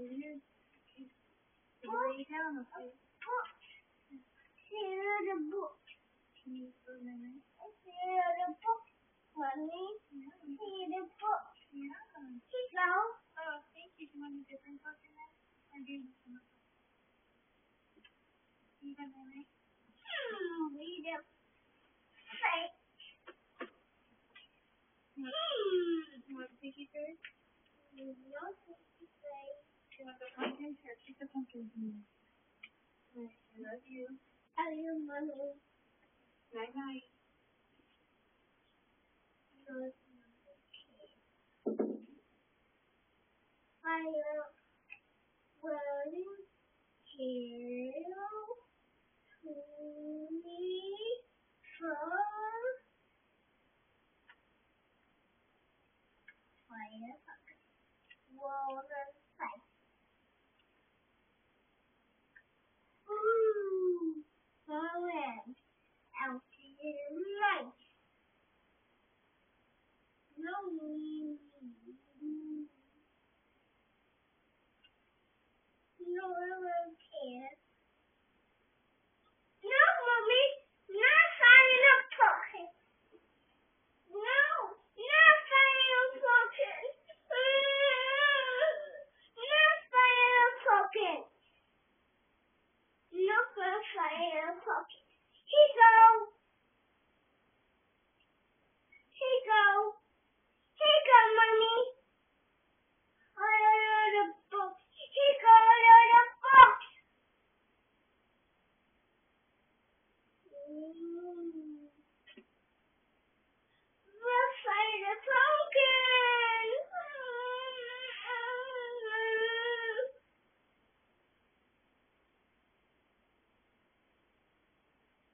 Share the book. Share the book. Mommy, share the book. Yeah. Hello. Oh, thank you. Do you want a different book in there? Or do you want the face. Alright, I love you. You mommy? Night night. I am running here to me from fire. Water